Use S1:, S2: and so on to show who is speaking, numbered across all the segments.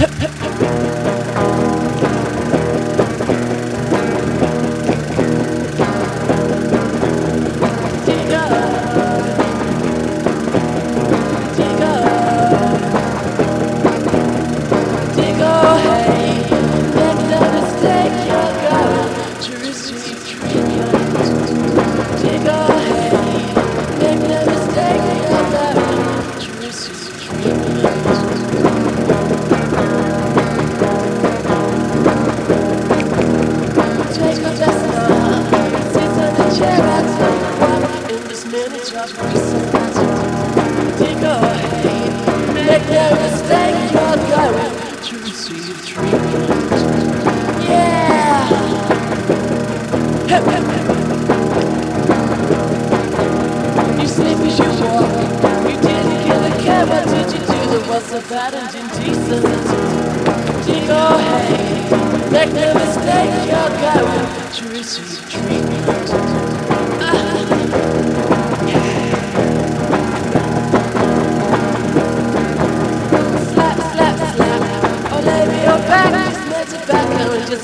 S1: Hết make no mistake, you're going to receive treatment.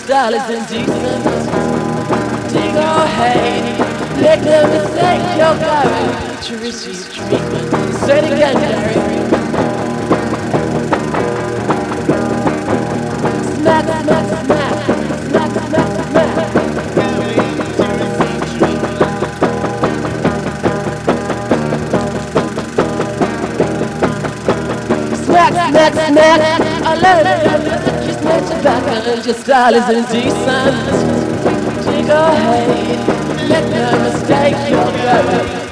S1: dollars and demons. Dig or hate, let them mistake your glory to receive treatment. Say it again, Gary. Smack, smack, smack. Smack, smack, smack, a little bit tobacco just is indecent. Take a hate, let no mistake your go.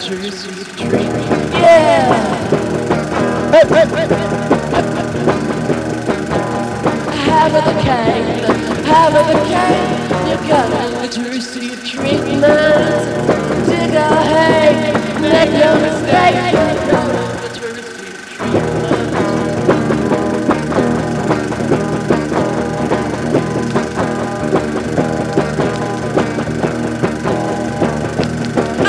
S1: True sweet dream, yeah. Hey, hey, hey. Have the cake, have the cake. You're coming with true sweet treatment. Dig a hate, make no mistake.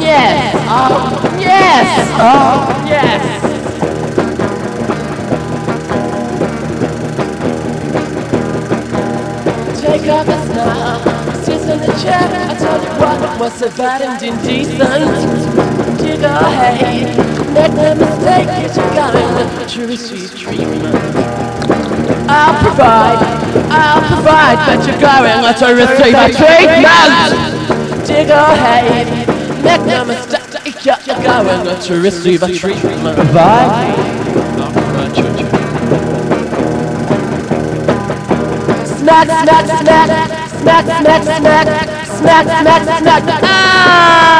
S1: Yes. Oh, yes. Oh, yes. Take off the smile. Sit in the chair. I told you what was so bad and indecent. Dig or hate. Make no mistake. You're going to receive treatment. I'll provide, I'll provide, but you're going to receive a treatment. Dig or hate, make no mistake, you're going to receive a treatment. Provide. Smack, smack, smack, smack, smack, smack, smack, smack, smack, ah!